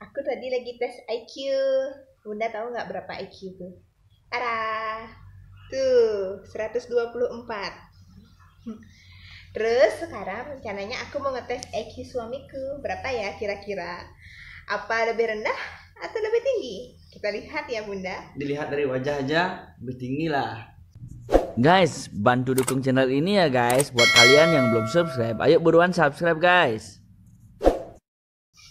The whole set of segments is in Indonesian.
Aku tadi lagi tes IQ. Bunda tahu nggak berapa IQ tuh? Ada. Tuh, 124. Terus sekarang rencananya aku mau ngetes IQ suamiku. Berapa ya kira-kira? Apa lebih rendah atau lebih tinggi? Kita lihat ya Bunda. Dilihat dari wajah aja lebih tinggi lah. Guys, bantu dukung channel ini ya guys. Buat kalian yang belum subscribe, ayo buruan subscribe guys.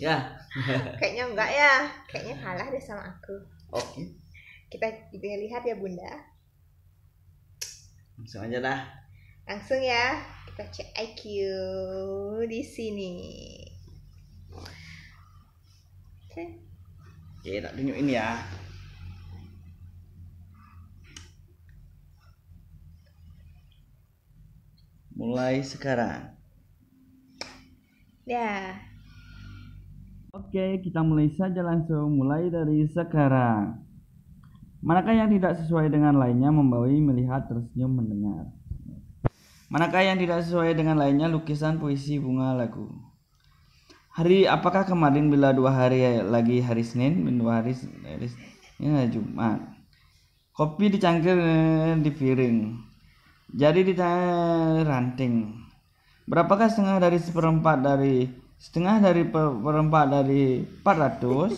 Ya. Kayaknya enggak ya. Kayaknya kalah deh sama aku. Oke. Kita, kita lihat ya Bunda. Langsung aja dah. Langsung ya, kita cek IQ di sini. Oke. Oke, tak tunjukin ya. Mulai sekarang. Ya, Oke, kita mulai saja langsung mulai dari sekarang. Manakah yang tidak sesuai dengan lainnya membawai melihat tersenyum mendengar? Manakah yang tidak sesuai dengan lainnya lukisan puisi bunga lagu? Hari apakah kemarin bila dua hari lagi hari Senin dua hari, hari ya, Jumat? Kopi dicangkir eh, di piring. Jadi di ranting. Berapakah setengah dari seperempat dari setengah dari per- perempat dari 400?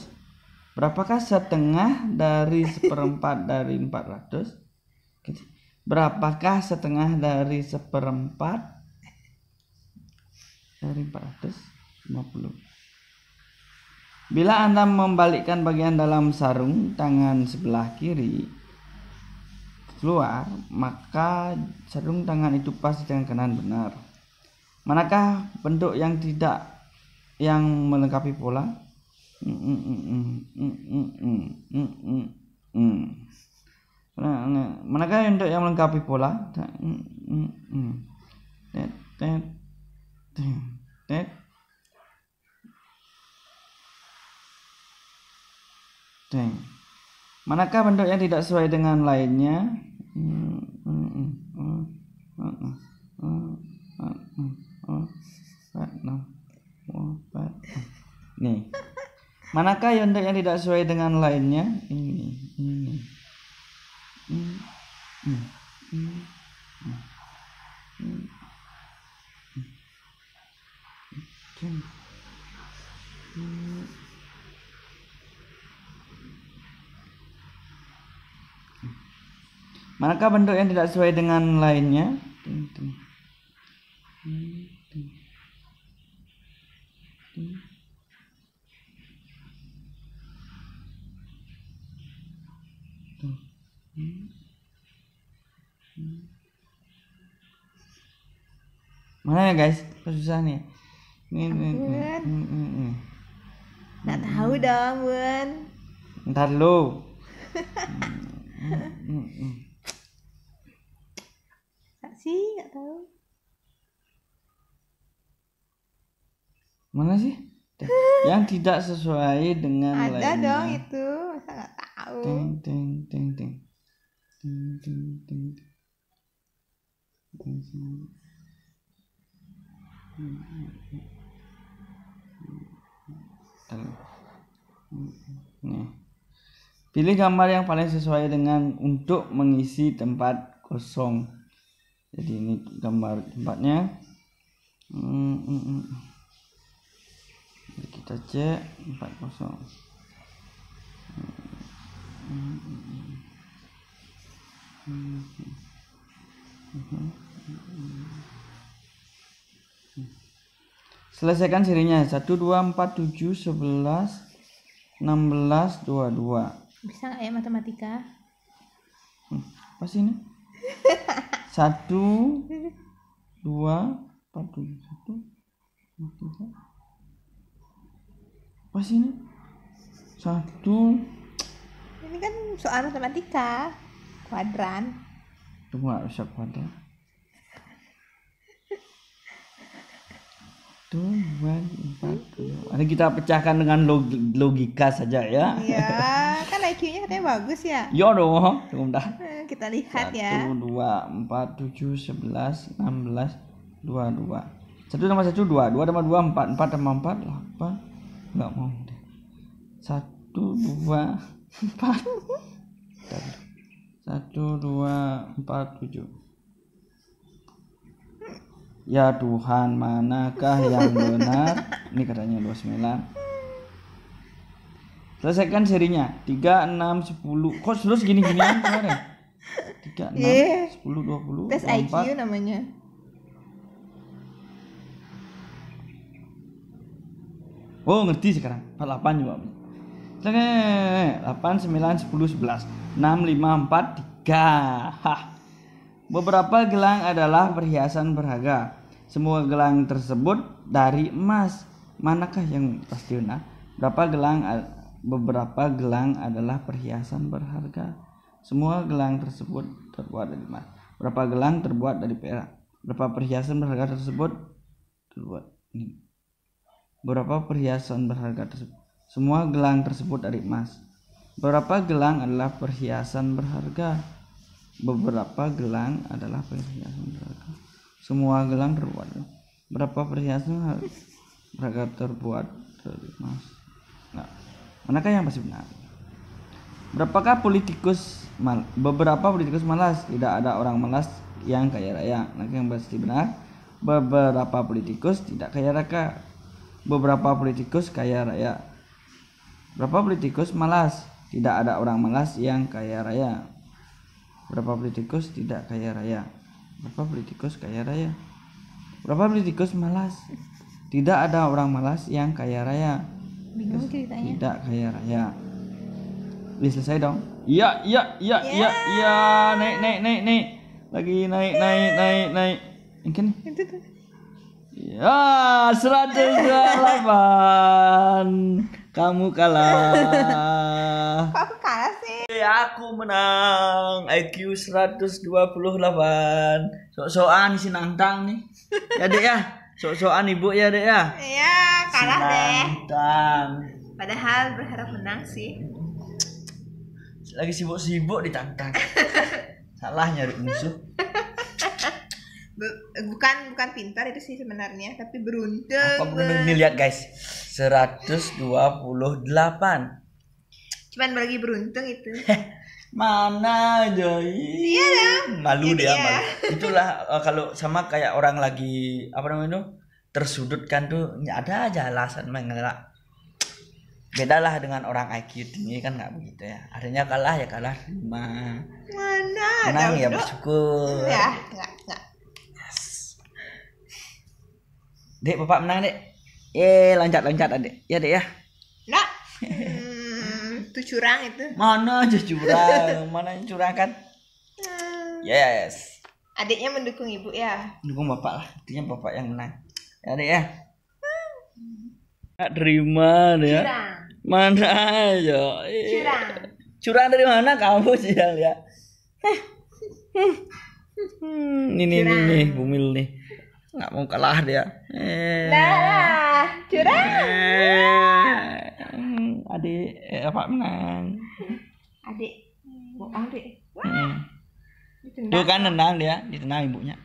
Berapakah setengah dari seperempat dari 400? Gitu. Berapakah setengah dari seperempat dari 450? Bila Anda membalikkan bagian dalam sarung tangan sebelah kiri keluar, maka sarung tangan itu pasti dengan kanan benar. Manakah bentuk yang tidak yang melengkapi pola manakah untuk yang melengkapi pola manakah bentuk yang tidak sesuai dengan lainnya Nih. Manakah hendak yang tidak sesuai dengan lainnya? Ini, ini. ini, ini. Manakah bentuk yang tidak sesuai dengan lainnya? tentu tentu Tung, tung. Mana ya guys? Susah nih. Ini, ini, ini, nggak tahu dong Bun. Ntar lu. Nggak sih, nggak tahu. Mana sih? Yang tidak sesuai dengan Ada lainnya. dong itu, masa nggak tahu. Ting ting ting ting. Ting ting ting. ting. Ting, ting. Nih. Pilih gambar yang paling sesuai dengan untuk mengisi tempat kosong. Jadi ini gambar tempatnya. Hmm, hmm, hmm. Jadi kita cek tempat kosong. Selesaikan serinya 1 2 4 7 11 16 22. Bisa nggak ya matematika? Hmm, apa sih ini? 1 2 4 7 1 3 Apa sih ini? 1 Ini kan soal matematika, kuadran. Tunggu nggak bisa kuadrat. Tuh, Nanti kita pecahkan dengan log logika saja ya. Iya, kan IQ-nya katanya bagus ya. Yo dong, tunggu dah. Eh, kita lihat 1, ya. 1, 2, 4, 7, 11, 16, 2, 2. 1 tambah 1, 2. 2 tambah 2, 4. 4 tambah 4, 8. Enggak mau deh. 1, empat 4. 1, empat 4, 7 ya Tuhan manakah yang benar? Ini katanya 29 selesaikan serinya. 3 6 10 kok terus gini ginian kemarin? 3 6 Iya. 10 20 tes IQ 24 namanya. Oh ngerti sekarang. 48 juga. 8, 9, 10, 11 6, 5, 4, 3 Hah. Beberapa gelang adalah perhiasan berharga Semua gelang tersebut dari emas Manakah yang pasti benar? Berapa gelang Beberapa gelang adalah perhiasan berharga Semua gelang tersebut terbuat dari emas Berapa gelang terbuat dari perak Berapa perhiasan berharga tersebut terbuat ini Beberapa perhiasan berharga tersebut. Semua gelang tersebut dari emas. Beberapa gelang adalah perhiasan berharga. Beberapa gelang adalah perhiasan berharga. Semua gelang terbuat. Berapa perhiasan har- berharga terbuat dari emas? Nah, manakah yang pasti benar? Berapakah politikus mal beberapa politikus malas? Tidak ada orang malas yang kaya raya. Manakah yang pasti benar? Beberapa politikus tidak kaya raya. Beberapa politikus kaya raya. Berapa politikus malas? Tidak ada orang malas yang kaya raya. Berapa politikus tidak kaya raya? Berapa politikus kaya raya? Berapa politikus malas? Tidak ada orang malas yang kaya raya. bingung ceritanya Tidak kaya raya. Udah selesai dong. Iya, iya, iya, iya, iya. Naik, naik, naik, naik. Lagi naik, naik, naik, naik. Mungkin. Ya, 128. Kamu kalah. kok aku kalah sih aku menang. IQ 128. Sok-sokan si nantang nih. Ya, Dek ya. Sok-sokan Ibu ya, Dek ya. Iya, kalah deh. Nantang. Padahal berharap menang sih. Lagi sibuk-sibuk ditantang. Salah nyari musuh. Bu- bukan bukan pintar itu sih sebenarnya, tapi beruntung. Apa nih lihat guys. 128. Cuman bagi beruntung itu. Mana Joy? Iya Malu dia Iya. malu. Itulah eh, kalau sama kayak orang lagi apa namanya itu tersudutkan tuh ya ada aja alasan mengelak. Beda lah dengan orang IQ tinggi kan nggak begitu ya. Adanya kalah ya kalah terima. Mana? Menang ya bersyukur. Ya, enggak, enggak. Dek bapak menang dek. Eh loncat loncat adek. Ya dek ya. Enggak. Hmm, itu curang itu. Mana aja curang, mana yang curang kan? Hmm. Yes. Adiknya mendukung ibu ya. dukung bapak lah intinya bapak yang menang ya dek ya Nggak terima deh ya Curang. mana aja. Curang. curang dari mana kamu sih lihat Hmm, ini nih nih nih bumil nih nggak mau kalah dia eh, Nah, curang. eh, adik eh, apa menang Adik. Bohong, Dek. Wah, Hmm. ditendang. tuh kan tenang dia ditenang ibunya